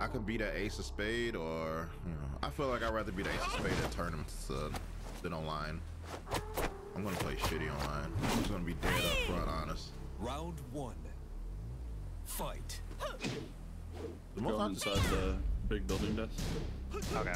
I can be that ace of spade, or you know, I feel like I'd rather be the ace of spade at tournaments uh, than online. I'm gonna play shitty online. I'm just gonna be dead up front, honest. Round one. Fight. The most Go I- inside the big building desk. Okay.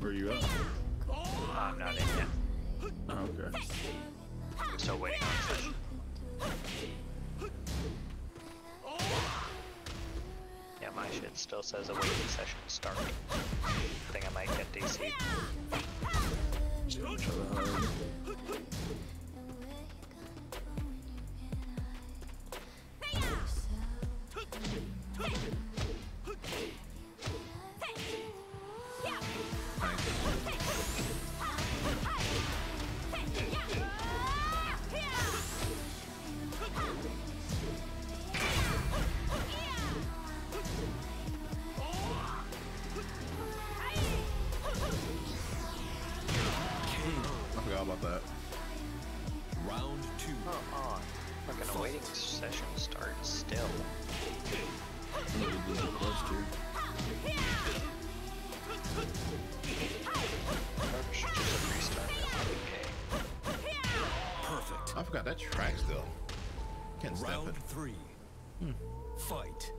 Where are you at? I'm not in yet. Oh, okay. I'm still waiting on session. My still says awaiting session start. I think I might get DC. That. Round two. Oh, oh. fucking awaiting session start still. Another busy quest here. Or should just have restarted. Okay. Perfect. I forgot that track still. Can't step Round it. three. Hmm. Fight.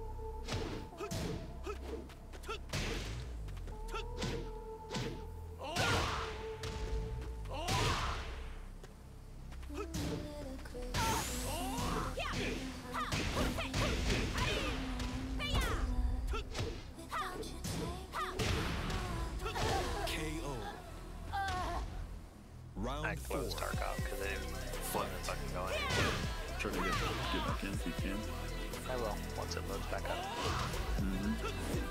You can. I will once it loads back up. Mm-hmm.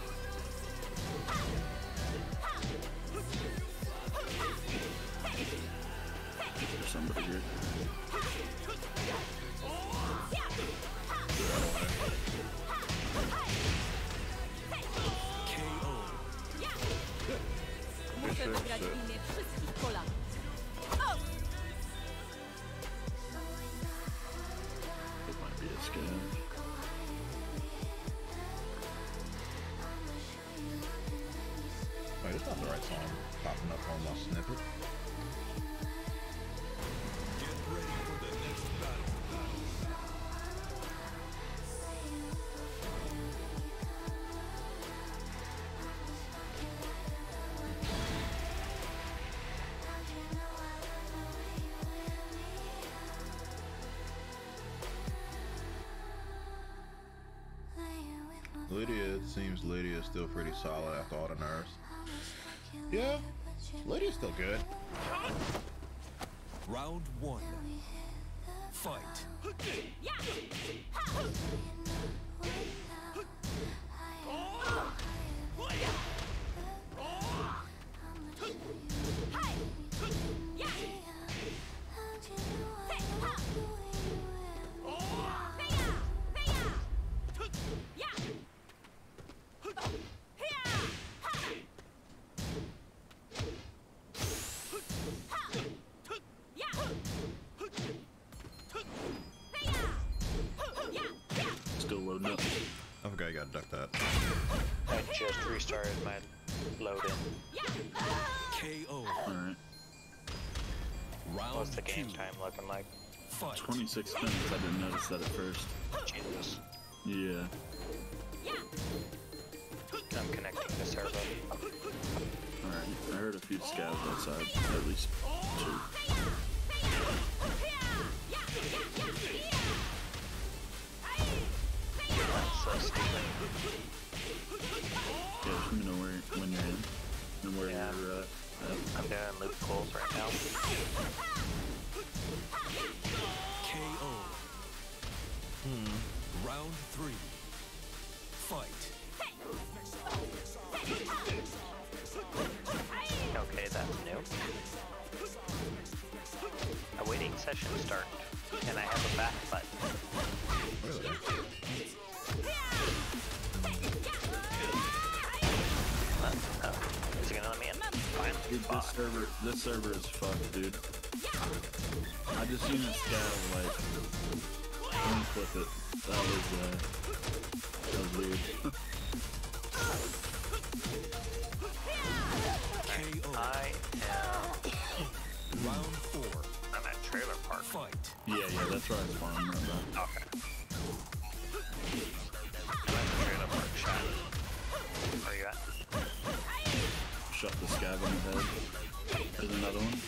The right popping up on my snippet. Lidia, it seems Lidia is still pretty solid after all the nerfs. Yeah, Lidia's still good. Round one. Fight. Still I forgot gotta duck that. I just restarted my load in. KO. Alright. Round What's the game two. time looking like? Fight. 26 minutes. I didn't notice that at first. Jesus. Yeah. I'm connecting the server. Alright. I heard a few scavs outside. At least two. That's. Yeah, just let me know where, when you're in. And where Yeah. you're uh, at. I'm doing loop pulls right now. KO. Hmm. Round three. Fight. Okay, that's new. Awaiting session start. And I have a back button. Really? Dude, this server, this server is fucked, dude. I just used scav like unclip it. That was uh, that was weird. KO. I am round four. I'm at trailer park. Fight. Yeah, yeah, that's right. I spawned. Okay. Shot the head. There's another one.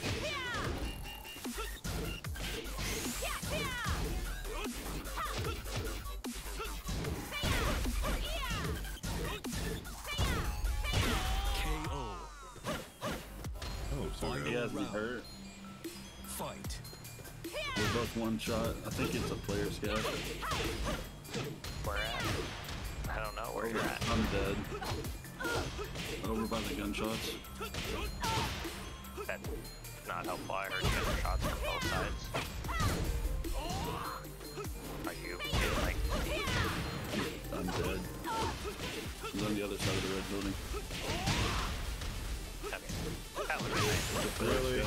Oh, so He has me hurt. Fight. We're both one shot. I think it's a player scav. Where at? I don't know where you're at. I'm dead. Over by the gunshots. That's not helpful. I heard gunshots from both sides. Are you getting like I'm dead. He's on the other side of the red building. okay. That would be nice. Really?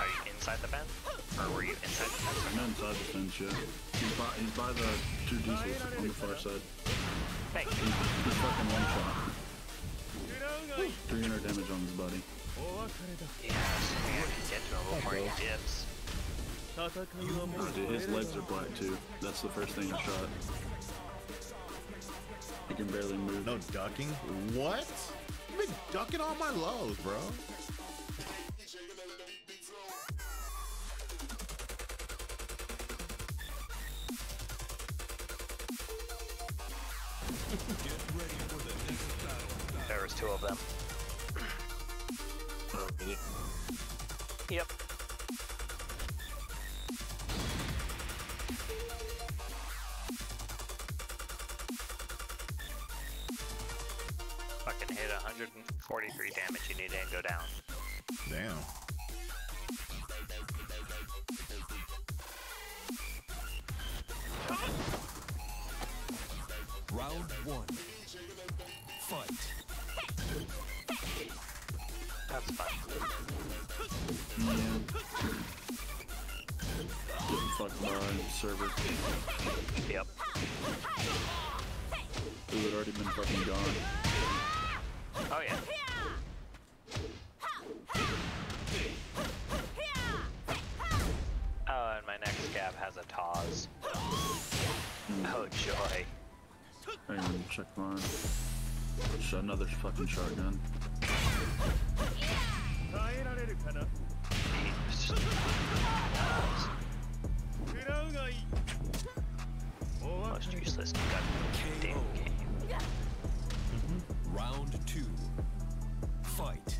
Are you inside the fence? Or were you inside the fence? I'm inside the fence, yeah. He's by, he's by the two diesels on the far side. Thank you. He's fucking one shot. 300 damage on his body. Yes, we have to get to before he dips. Oh, dude, his legs are black too. That's the first thing I shot. He can barely move. No ducking? What? I've been ducking all my lows, bro. Two of them. Yep. Fucking hit 143 damage. You need to go down. Damn. Round one. Fight. That's fine. Getting fucked by server. Yep. Who had already been fucking gone. Oh yeah. Oh, and my next scav has a TOZ. Hmm. Oh joy. I didn't even check mine. Another fucking shotgun. He was just- Most useless gun damn game. Round two. Fight.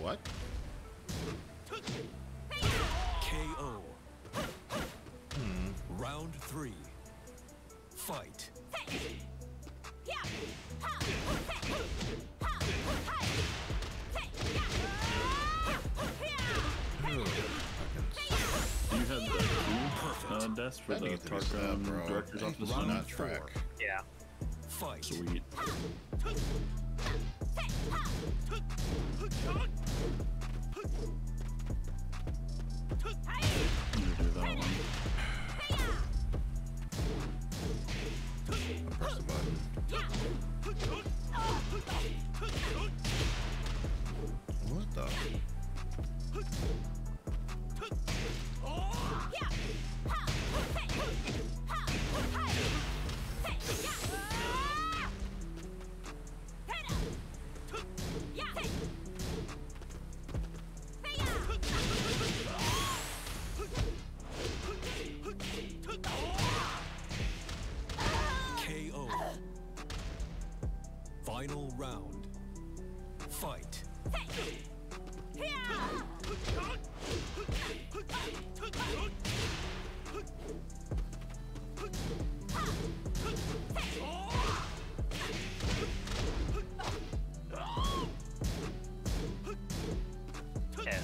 What? KO. Round three. Fight. You have the uh, desk for That the needs to be said, Tarkov bro. director's office? Do Round not track. Yeah. Fight. Sweet.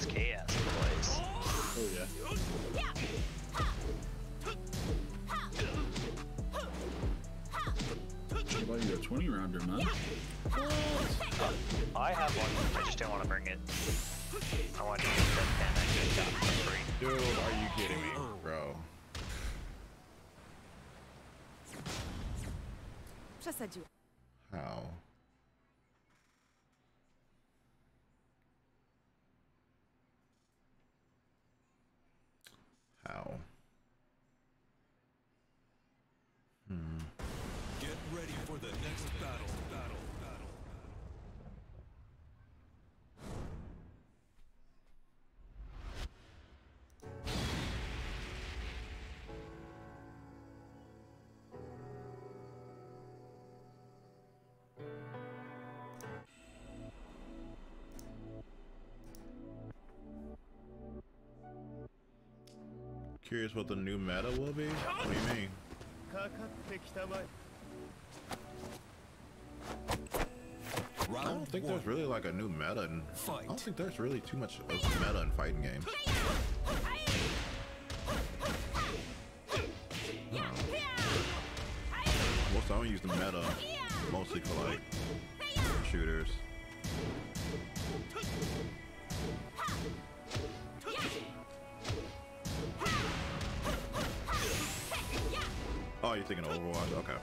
Chaos plays. Oh yeah. How about you a 20 rounder, man? I have one. I just didn't want to bring it. I wanted to use that pen I just got for free. Dude, are you kidding me, bro? Przesadziłem. Curious what the new meta will be? What do you mean? I don't think there's really like a new meta in, I don't think there's really too much of meta in fighting games. Most I don't use the meta mostly for like shooters. Oh, you're thinking Overwatch? Okay.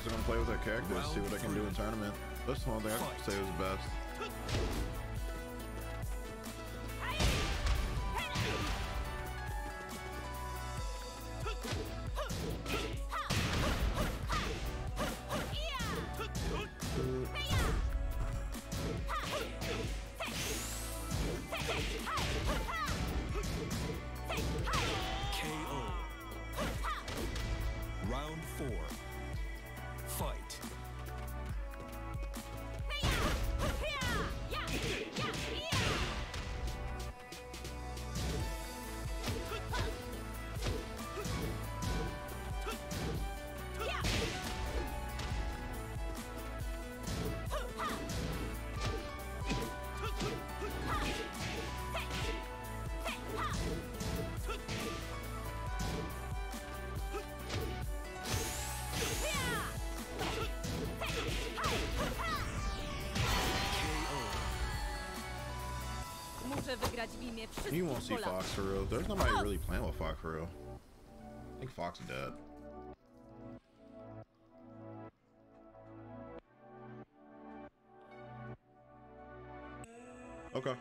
Everybody's gonna play with their characters, see what they can do in tournament. That's the one thing I can say was best. Muszę w imię wszystkich You won't see Polaków. Fox for real. There's nobody really playing with Fox for real. I think Fox is dead. Okay.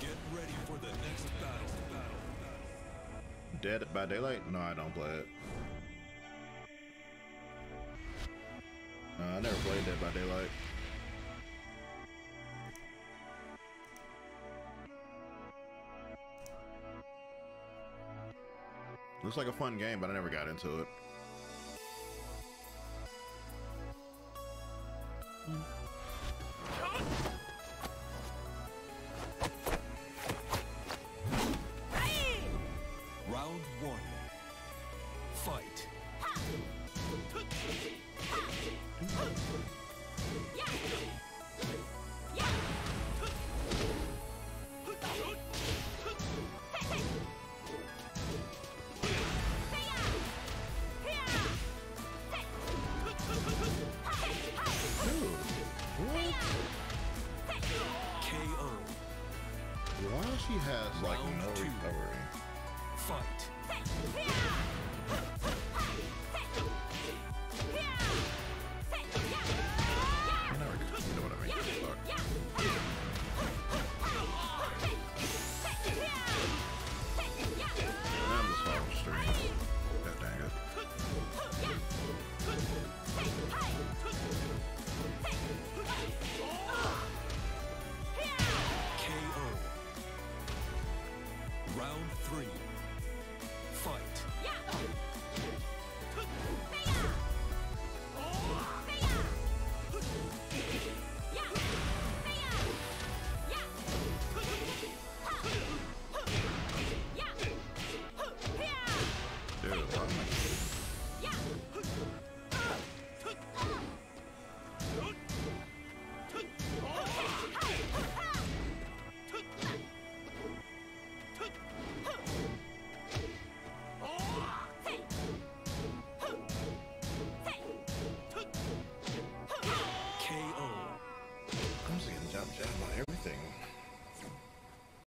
Get ready for the next battle. Battle. Dead by Daylight? No, I don't play it. No, I never played Dead by Daylight. Looks like a fun game, but I never got into it.